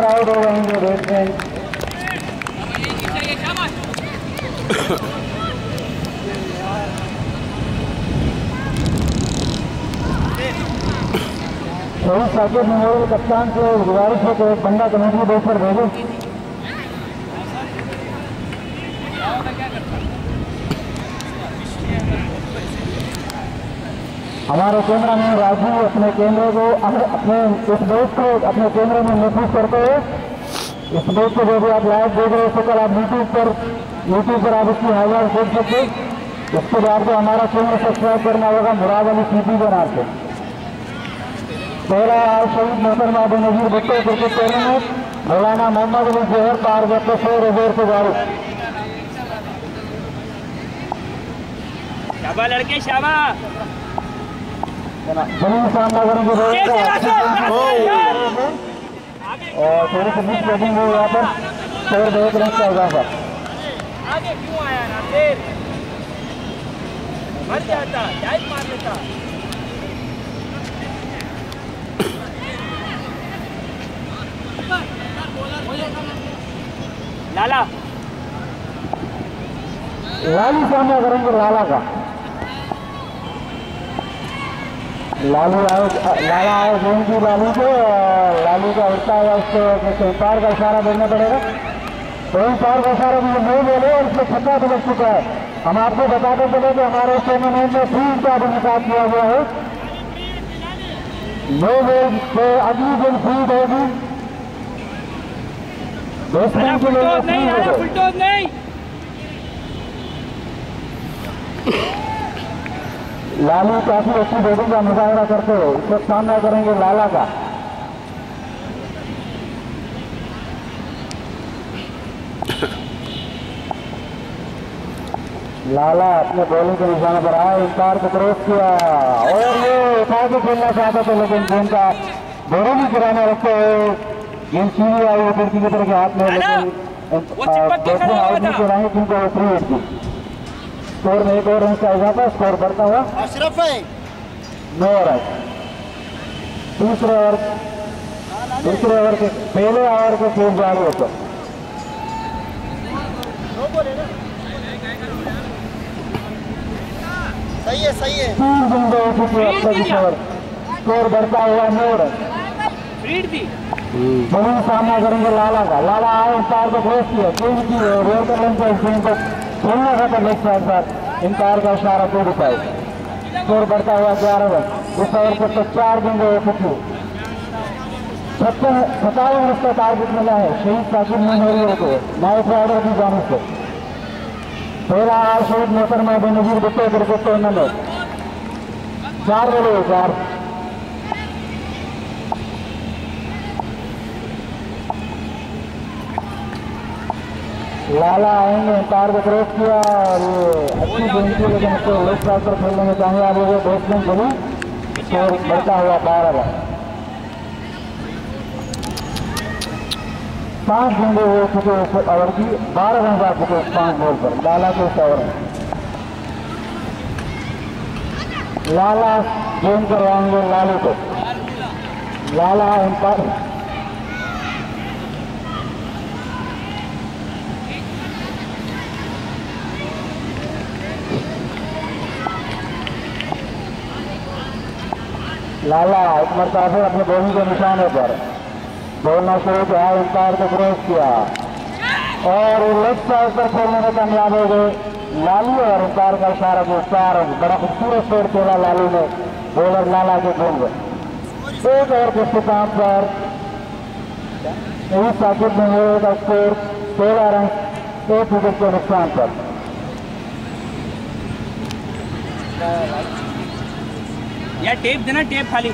اور آؤٹ ہو گئے ہیں۔ جو بیٹسمین شہید ثاقب میموریل کپتان سے گزارش ہو کہ ایک بندہ کمیٹی بیس پر بھیجو ہمارے کیمرہ میں راجو اپنے کیمرے کو اپنے اس بیچ کو اپنے کیمرے میں محفوظ کرتے ہیں اس بیچ کو جو بھی آپ لائف دیکھ رہے ہو کل آپ یوٹیوب پر یوٹیوب پر آپ اس کی ہائی لائٹ دیکھ سکتے اس کے بعد کو ہمارا کیمرہ سبسکرائب کرنا ہوگا، مراد علی سی پی بنا کے۔ پہلا آج شہید محسن بابو نظیر بھٹو کرکٹ ٹورنامنٹ مولانا محمد علی زہر پار جاتے سو روزیر کو جارو شابہ لڑکے، شابہ! ملین صاحب کو اور تھوڑی لالا لالی سامنا کریں گے لالا کا لالو آئے لالا آئے گیم کی لالو کو لالو کا ہوتا ہے اس کو سہپار کا اشارہ دینا پڑے گا سہپار کا اشارہ بھی نہیں بولے اور اس سے چھکا سمجھ چکا ہے ہم آپ کو بتاتے چلے کہ ہمارے ٹورنامنٹ میں تین کا انعقاد کیا ہوا ہے نو ویل سے اگلی دن فیلڈ ہوگی دوستوں کے لیے فیلڈ ہوگی لالی کافی اچھی بیٹی کا مظاہرہ کرتے ہو اس وقت سامنا کریں گے لالا کا۔ لالا اپنے بولنگ کے نشان پر آئے انکار کو کروس کیا۔ اور یہ اٹھا کے کھیلنا چاہتا تھا لیکن گیم کا بورو بھی گرانا رکھتے ہوئے گیم سیدھی آئی ہے لڑکی کی طرح کے ہاتھ میں لیکن بیٹنگ آؤٹ نہیں کرائیں جن کو وہ فری ہوتی اسکور میں ایک اور رنگ کا اضافہ اسکور بڑھتا ہوا اشرف ہے نو رن دوسرے اوور دوسرے اوور کے پہلے اوور کے کھیل جاری ہوتا صحیح ہے صحیح ہے تین بندے ہو چکے اب تک اوور اسکور بڑھتا ہوا نو رن بہت سامنا کریں گے لالا کا لالا آئے پار کو بھیجتی ہے تین کی ہے روڈ کا لمبا اسکرین پر سولہ خطر لیگ کے ساتھ انکار کا اشارہ دو روپئے اسکور بڑھتا ہوا گیارہ رن۔ اس اوور کو تو چار دیں گے پٹھو چھپن ستاون رن کا ٹارگیٹ ملا ہے۔ شہید ساکر نہیں ہو رہے ہوتے نائٹ رائڈر کی جانب سے پہلا شہید محترمہ بے نظیر بٹے کرکٹ ٹورنامنٹ چار بولے، چار۔ لالا آئیں گے امپائر کو کریس کیا اور اچھی گیم لیکن اس کو لیفٹ سائڈ پر کھیلنے میں کامیاب ہو گئے بیٹس مین بنی اسکور بڑھتا ہوا بارہ رن پانچ گھنٹے ہوئے چکے اس اوور کی، بارہ رن چکے پانچ بال پر۔ لالا کے اس اوور میں۔ لالا گیم کروائیں گے کو۔ لالا امپائر لالا عمر تاثر اپنے بولی کے نشانے پر۔ بولنا شروع کیا امپائر کو گروز کیا۔ اور لیفٹ سائڈ پر کھولنے میں کامیاب ہو گئے۔ لالو اور امپائر کا اشارہ گفتار بڑا خوبصورت شور کھیلا لالو نے۔ بولر لالا کے بول گئے۔ ایک اور کے اختتام پر۔ اس ساکٹ میں ہوئے کا اسکور تیرہ رن ایک وکٹ کے نقصان پر۔ یا ٹیپ دینا ٹیپ خالی۔